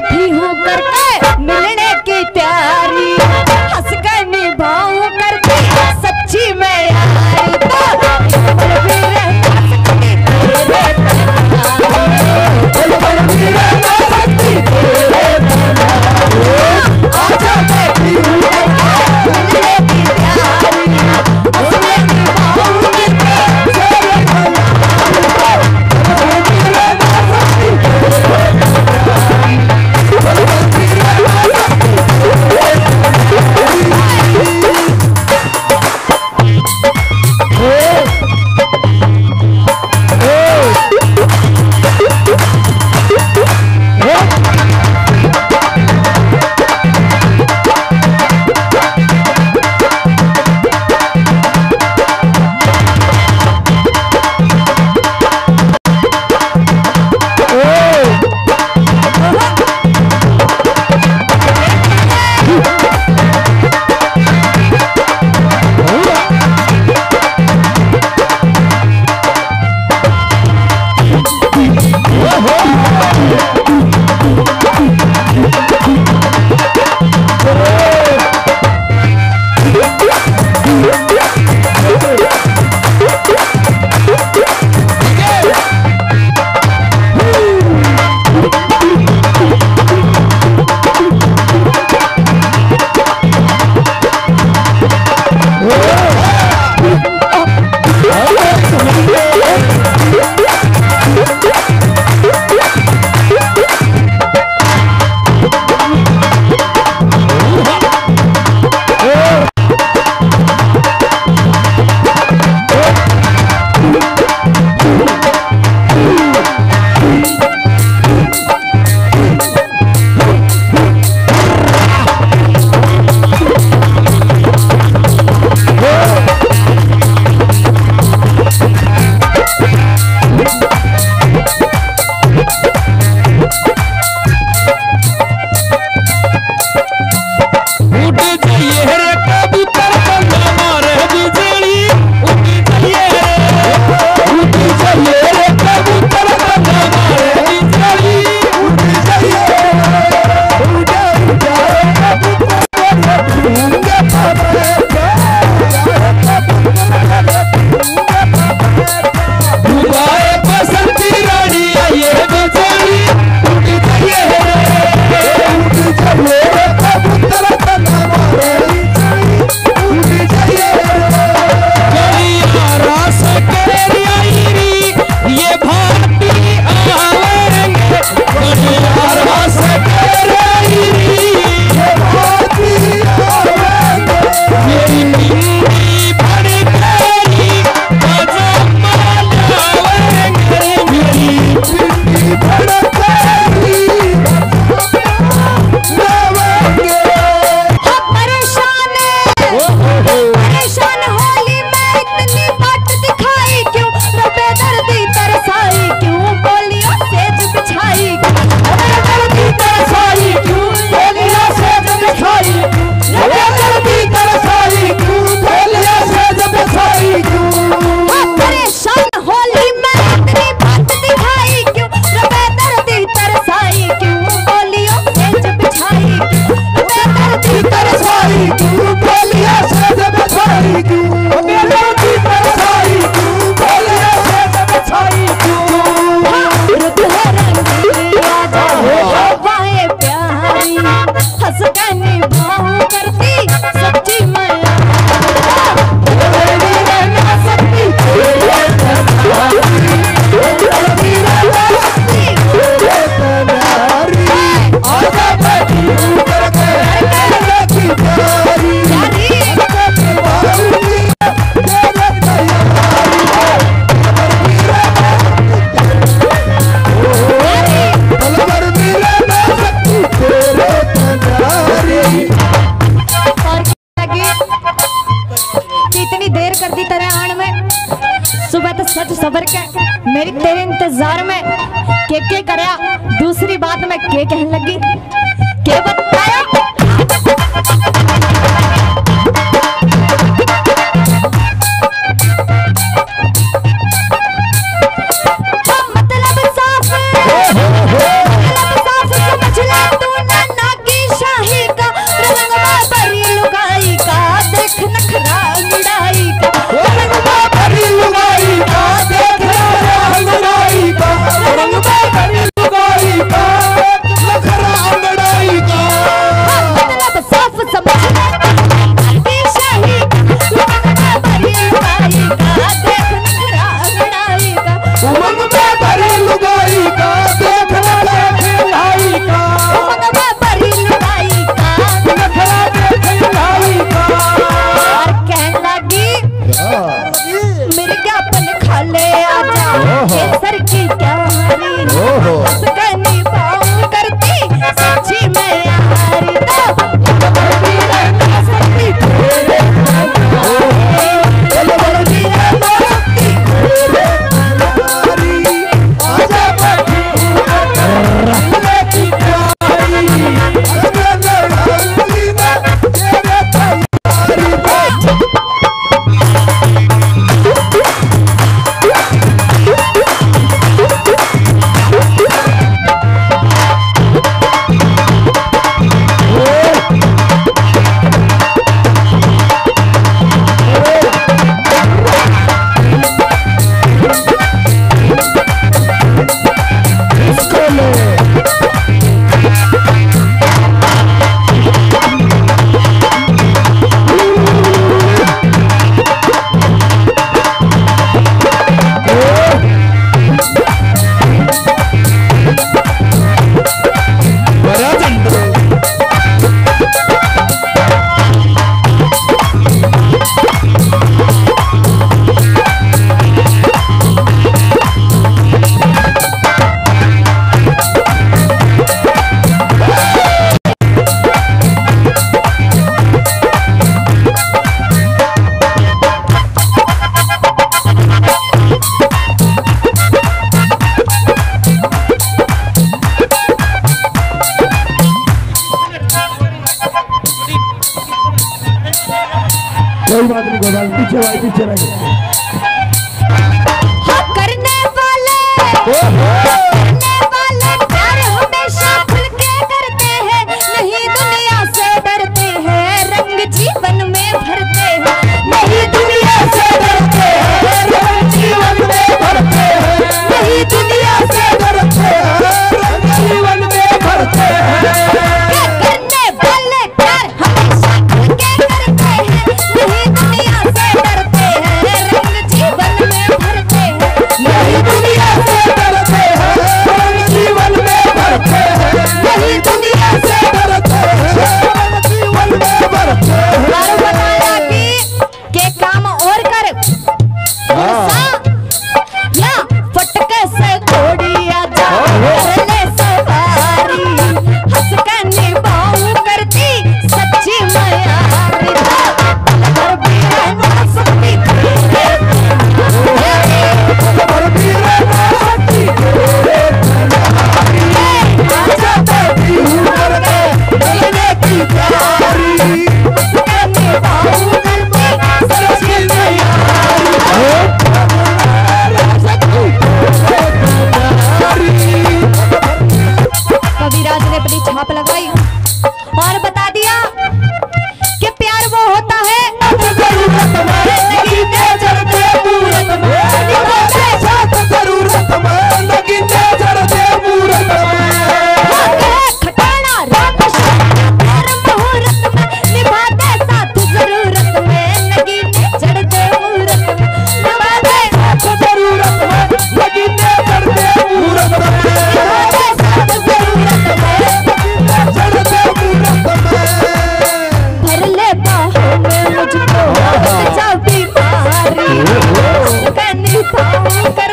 बैठी हूँ करके इंतज़ार में के के करया। दूसरी बात मैं के कहने लगी कोई बात नहीं गोपाल पीछे भाई पीछे रहे रह करने वाले। चौथी पारी कन्नी कर